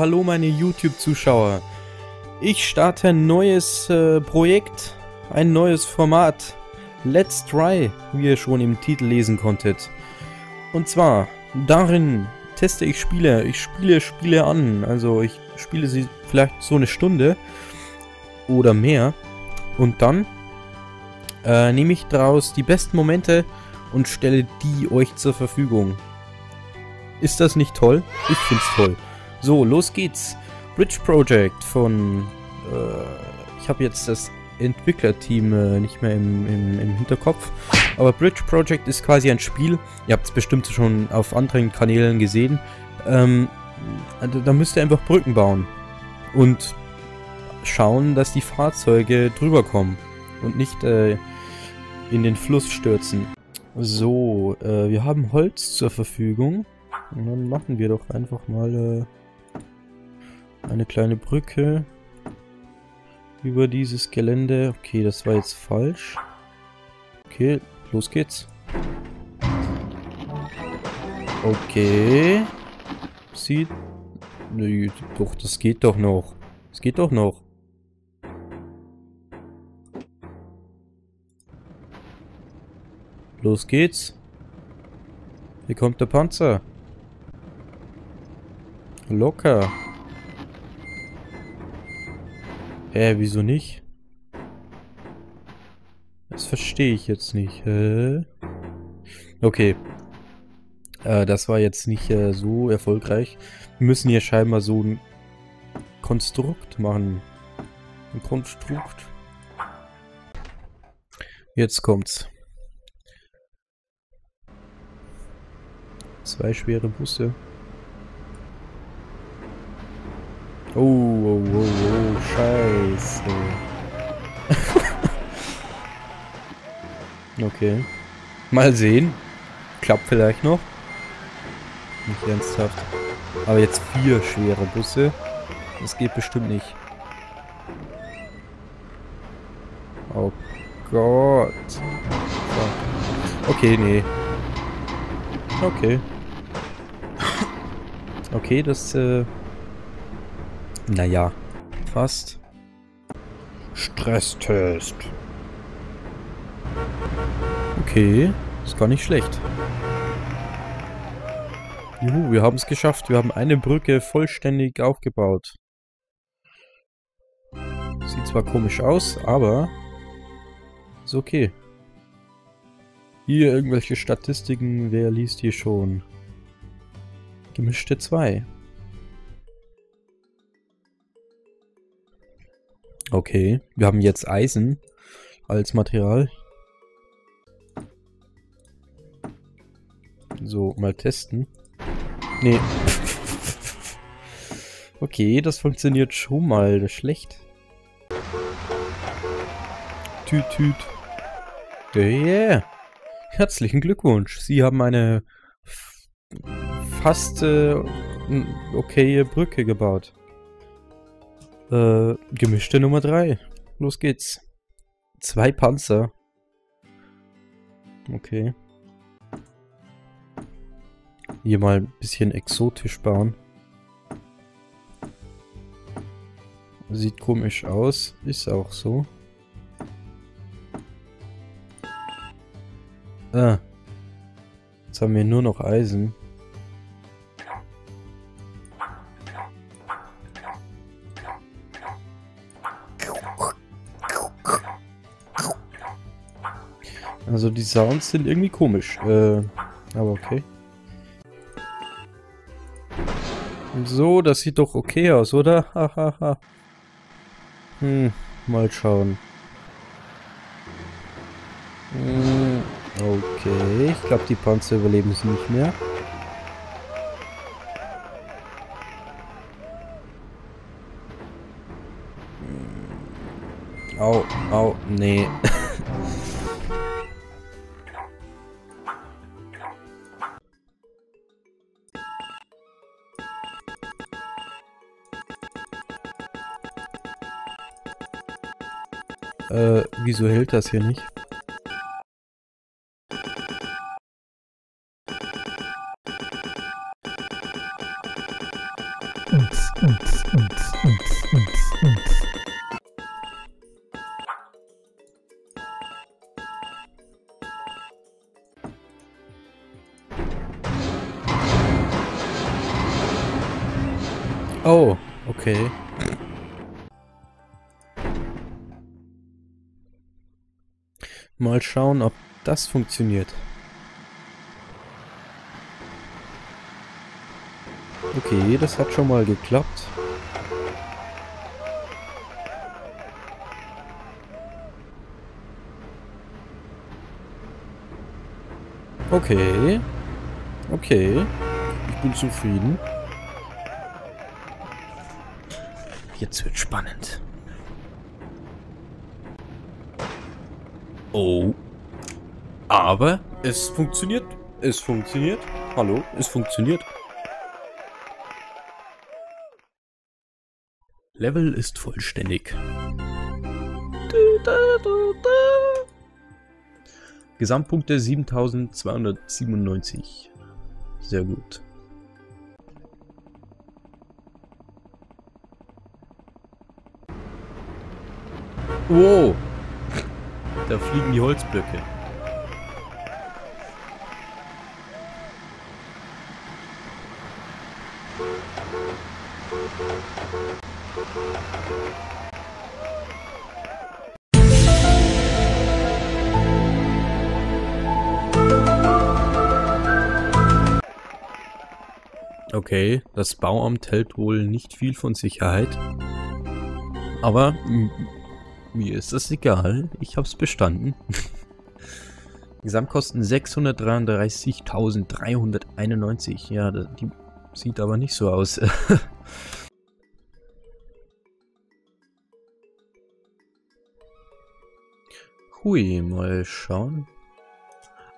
Hallo meine YouTube-Zuschauer. Ich starte ein neues äh, Projekt, ein neues Format. Let's Try, wie ihr schon im Titel lesen konntet. Und zwar, darin teste ich Spiele. Ich spiele Spiele an. Also ich spiele sie vielleicht so eine Stunde oder mehr. Und dann äh, nehme ich daraus die besten Momente und stelle die euch zur Verfügung. Ist das nicht toll? Ich find's toll. So, los geht's. Bridge Project von... Äh, ich habe jetzt das Entwicklerteam äh, nicht mehr im, im, im, Hinterkopf. Aber Bridge Project ist quasi ein Spiel. Ihr habt es bestimmt schon auf anderen Kanälen gesehen. Ähm, da müsst ihr einfach Brücken bauen. Und schauen, dass die Fahrzeuge drüber kommen. Und nicht äh, in den Fluss stürzen. So, äh, wir haben Holz zur Verfügung. Und dann machen wir doch einfach mal... Eine kleine Brücke über dieses Gelände. Okay, das war jetzt falsch. Okay, los geht's. Okay. Sieht... Nee, doch, das geht doch noch. Das geht doch noch. Los geht's. Hier kommt der Panzer. Locker. Hä, wieso nicht? Das verstehe ich jetzt nicht. Hä? Okay. Äh, das war jetzt nicht äh, so erfolgreich. Wir müssen hier scheinbar so ein Konstrukt machen. Ein Konstrukt. Jetzt kommt's. Zwei schwere Busse. Oh, oh, oh, oh, scheiße. okay. Mal sehen. Klappt vielleicht noch. Nicht ernsthaft. Aber jetzt vier schwere Busse. Das geht bestimmt nicht. Oh Gott. Okay, nee. Okay. Okay, das, äh... Naja, fast. Stresstest. Okay, ist gar nicht schlecht. Juhu, wir haben es geschafft. Wir haben eine Brücke vollständig aufgebaut. Sieht zwar komisch aus, aber ist okay. Hier irgendwelche Statistiken, wer liest hier schon? Gemischte 2. Okay, wir haben jetzt Eisen als Material. So, mal testen. Nee. okay, das funktioniert schon mal schlecht. Tüt, tüt. Yeah. Herzlichen Glückwunsch. Sie haben eine fast äh, okaye Brücke gebaut. Äh, gemischte Nummer 3. Los geht's. Zwei Panzer. Okay. Hier mal ein bisschen exotisch bauen. Sieht komisch aus. Ist auch so. Ah. Jetzt haben wir nur noch Eisen. Also die Sounds sind irgendwie komisch. Äh, aber okay. So, das sieht doch okay aus, oder? Hahaha. hm, mal schauen. Hm, okay, ich glaube die Panzer überleben es nicht mehr. Hm. Au, au, nee. wieso hält das hier nicht? Oh, okay. Mal schauen, ob das funktioniert. Okay, das hat schon mal geklappt. Okay. Okay. Ich bin zufrieden. Jetzt wird spannend. Oh. Aber es funktioniert. Es funktioniert. Hallo, es funktioniert. Level ist vollständig. Gesamtpunkte 7297. Sehr gut. Wow. Da fliegen die Holzblöcke. Okay, das Bauamt hält wohl nicht viel von Sicherheit. Aber mir ist das egal. Ich hab's bestanden. Gesamtkosten 633.391. Ja, die sieht aber nicht so aus. Hui, mal schauen.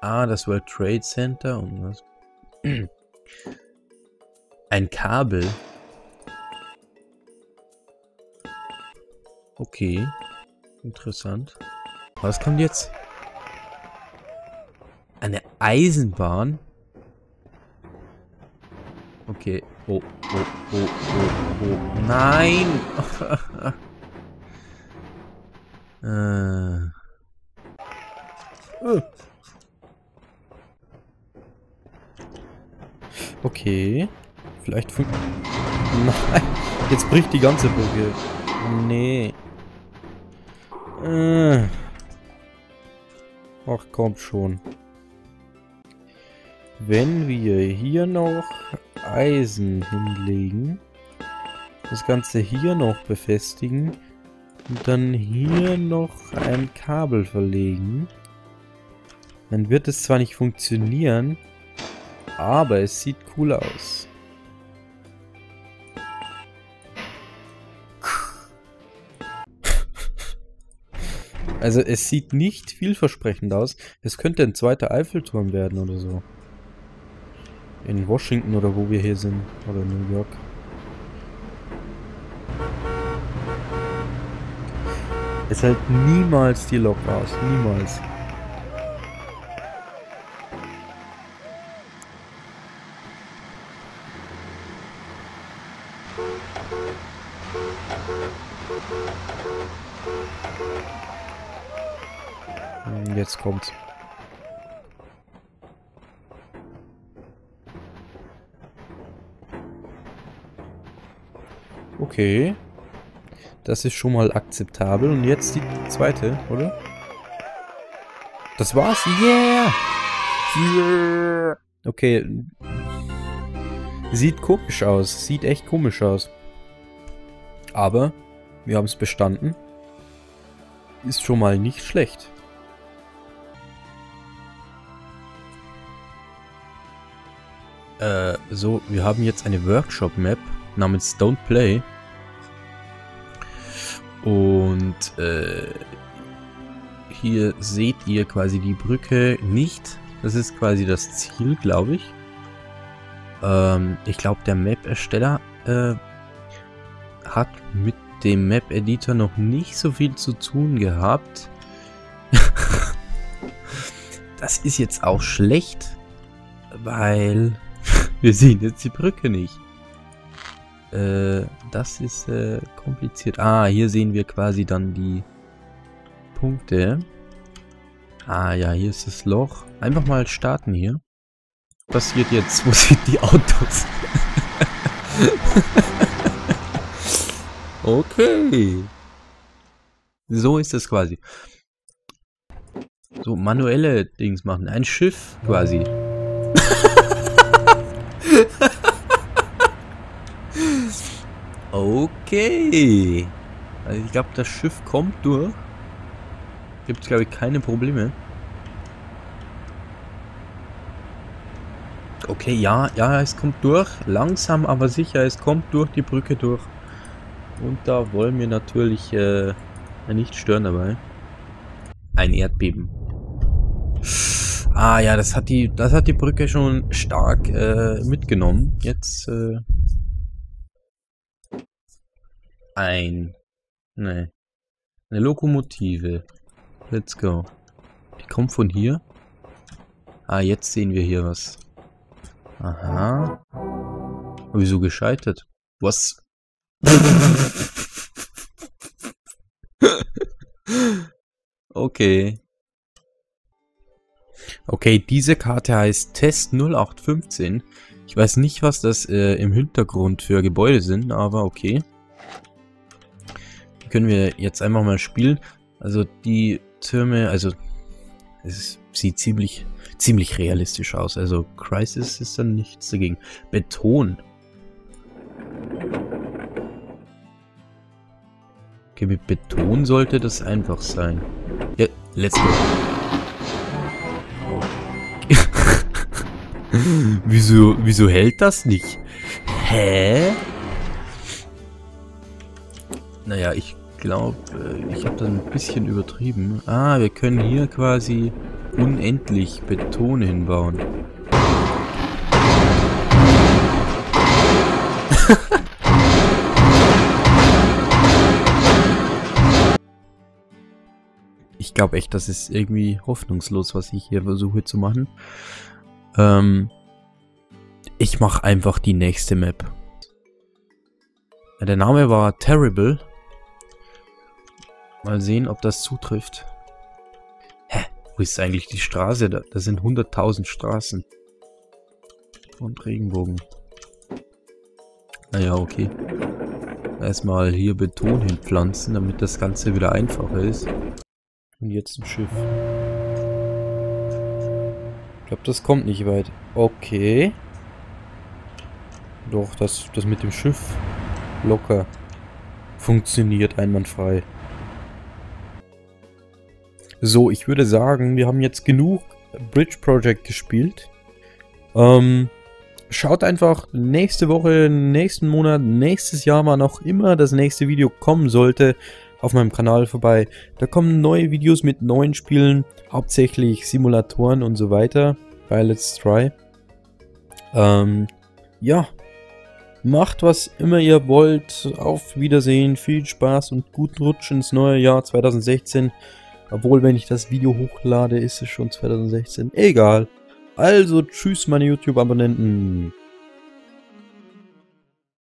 Ah, das World Trade Center und was? Ein Kabel. Okay. Interessant. Was kommt jetzt? Eine Eisenbahn? Okay. Oh, oh, oh, oh, oh. Nein! äh. Okay. Vielleicht fun... Nein. Jetzt bricht die ganze Brücke. Nee. Äh. Ach, kommt schon. Wenn wir hier noch Eisen hinlegen, das Ganze hier noch befestigen und dann hier noch ein Kabel verlegen, dann wird es zwar nicht funktionieren, aber es sieht cool aus. Also es sieht nicht vielversprechend aus. Es könnte ein zweiter Eiffelturm werden oder so. In Washington oder wo wir hier sind. Oder New York. Es hält niemals die Lok aus. Niemals. Kommt's. Okay. Das ist schon mal akzeptabel. Und jetzt die zweite, oder? Das war's. Yeah! Yeah! Okay. Sieht komisch aus. Sieht echt komisch aus. Aber wir haben es bestanden. Ist schon mal nicht schlecht. Äh, so, wir haben jetzt eine Workshop-Map namens Don't Play. Und äh, hier seht ihr quasi die Brücke nicht. Das ist quasi das Ziel, glaube ich. Ähm, ich glaube, der Map-Ersteller äh, hat mit dem Map-Editor noch nicht so viel zu tun gehabt. das ist jetzt auch schlecht, weil wir sehen jetzt die Brücke nicht. Äh, das ist äh, kompliziert. Ah, hier sehen wir quasi dann die Punkte. Ah ja, hier ist das Loch. Einfach mal starten hier. Was passiert jetzt? Wo sind die Autos? okay. So ist es quasi. So, manuelle Dings machen. Ein Schiff quasi. okay. Also ich glaube, das Schiff kommt durch. Gibt es, glaube ich, keine Probleme. Okay, ja, ja, es kommt durch. Langsam, aber sicher, es kommt durch die Brücke durch. Und da wollen wir natürlich äh, nicht stören dabei. Ein Erdbeben. Ah ja, das hat die, das hat die Brücke schon stark äh, mitgenommen. Jetzt äh, ein, ne, eine Lokomotive. Let's go. Die kommt von hier. Ah, jetzt sehen wir hier was. Aha. Wieso gescheitert? Was? okay. Okay, diese Karte heißt Test 0815. Ich weiß nicht, was das äh, im Hintergrund für Gebäude sind, aber okay. Die können wir jetzt einfach mal spielen. Also die Türme, also es sieht ziemlich, ziemlich realistisch aus. Also Crisis ist dann nichts dagegen. Beton. Okay, mit Beton sollte das einfach sein. Ja, let's go. wieso, wieso hält das nicht? Hä? Naja, ich glaube, äh, ich habe das ein bisschen übertrieben. Ah, wir können hier quasi unendlich Beton hinbauen. ich glaube echt, das ist irgendwie hoffnungslos, was ich hier versuche zu machen. Ähm, ich mache einfach die nächste Map. Der Name war Terrible. Mal sehen, ob das zutrifft. Hä? Wo ist eigentlich die Straße? Da, da sind 100.000 Straßen. Und Regenbogen. Naja, okay. Erstmal hier Beton hinpflanzen, damit das Ganze wieder einfacher ist. Und jetzt ein Schiff. Ich glaube, das kommt nicht weit. Okay. Doch, das, das mit dem Schiff locker funktioniert einwandfrei. So, ich würde sagen, wir haben jetzt genug Bridge Project gespielt. Ähm, schaut einfach nächste Woche, nächsten Monat, nächstes Jahr, wann auch immer das nächste Video kommen sollte, auf meinem Kanal vorbei. Da kommen neue Videos mit neuen Spielen, hauptsächlich Simulatoren und so weiter bei Let's Try. Ähm, ja, macht was immer ihr wollt. Auf Wiedersehen, viel Spaß und guten Rutsch ins neue Jahr 2016. Obwohl, wenn ich das Video hochlade, ist es schon 2016. Egal. Also, tschüss meine YouTube-Abonnenten.